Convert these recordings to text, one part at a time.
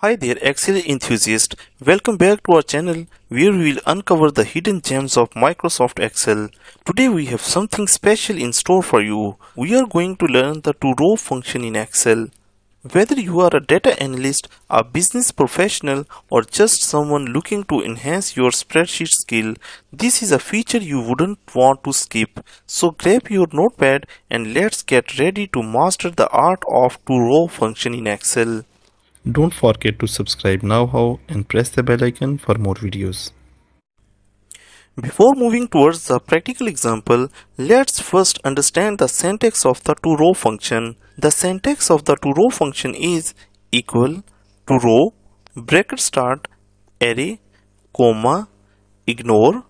Hi there Excel enthusiast, welcome back to our channel where we will uncover the hidden gems of Microsoft Excel. Today we have something special in store for you. We are going to learn the TOROW function in Excel. Whether you are a data analyst, a business professional or just someone looking to enhance your spreadsheet skill, this is a feature you wouldn't want to skip. So grab your notepad and let's get ready to master the art of TOROW function in Excel. Don't forget to subscribe KnowHow and press the bell icon for more videos. Before moving towards the practical example, let's first understand the syntax of the TOROW function. The syntax of the TOROW function is equal TOROW bracket start array comma ignore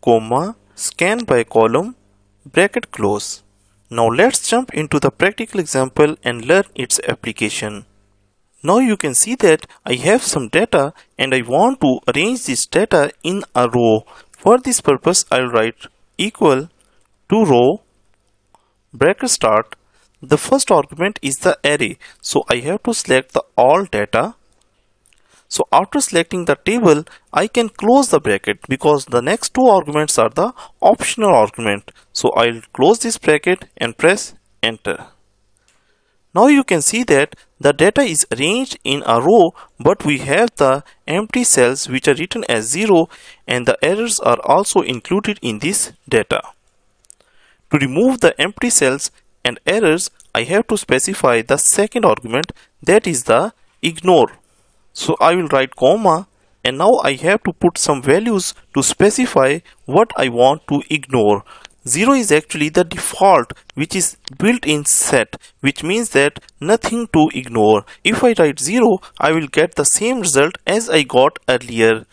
comma scan by column bracket close. Now let's jump into the practical example and learn its application. Now you can see that I have some data and I want to arrange this data in a row. For this purpose I'll write equal TOROW bracket start. The first argument is the array so I have to select the all data. So after selecting the table I can close the bracket because the next two arguments are the optional argument. So I'll close this bracket and press enter. Now you can see that the data is arranged in a row but we have the empty cells which are written as 0 and the errors are also included in this data. To remove the empty cells and errors I have to specify the second argument that is the ignore. So I will write comma and now I have to put some values to specify what I want to ignore. 0 is actually the default which is built in set which means that nothing to ignore. If I write 0 I will get the same result as I got earlier.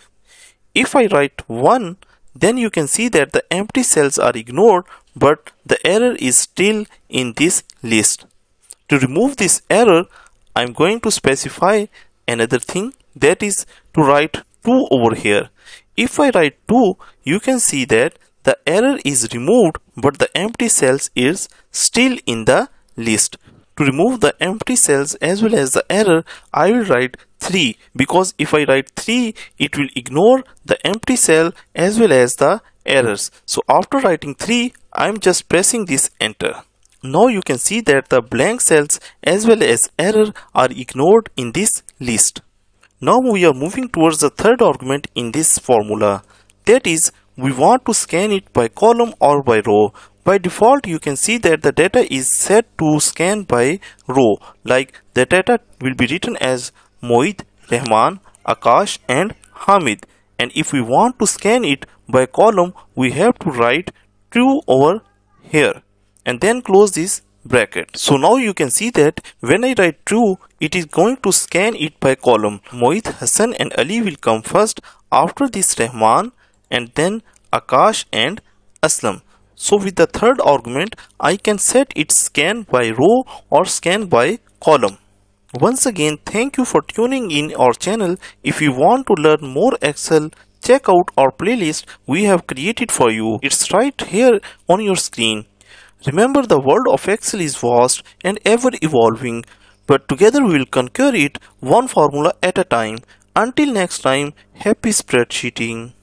If I write 1 then you can see that the empty cells are ignored but the error is still in this list. To remove this error I am going to specify another thing that is to write 2 over here. If I write 2 you can see that the error is removed but the empty cells is still in the list. To remove the empty cells as well as the error, I will write 3 because if I write 3, it will ignore the empty cell as well as the errors. So after writing 3, I am just pressing this enter. Now you can see that the blank cells as well as error are ignored in this list. Now we are moving towards the third argument in this formula. That is we want to scan it by column or by row. By default, you can see that the data is set to scan by row, like the data will be written as Mohit, Rahman, Akash and Hamid. And if we want to scan it by column, we have to write true over here and then close this bracket. So now you can see that when I write true, it is going to scan it by column. Mohit, Hassan and Ali will come first. After this Rahman, and then Akash and Aslam. So with the third argument, I can set its scan by row or scan by column. Once again, thank you for tuning in our channel. If you want to learn more Excel, check out our playlist we have created for you. It's right here on your screen. Remember the world of Excel is vast and ever evolving, but together we will conquer it one formula at a time. Until next time, happy spreadsheeting.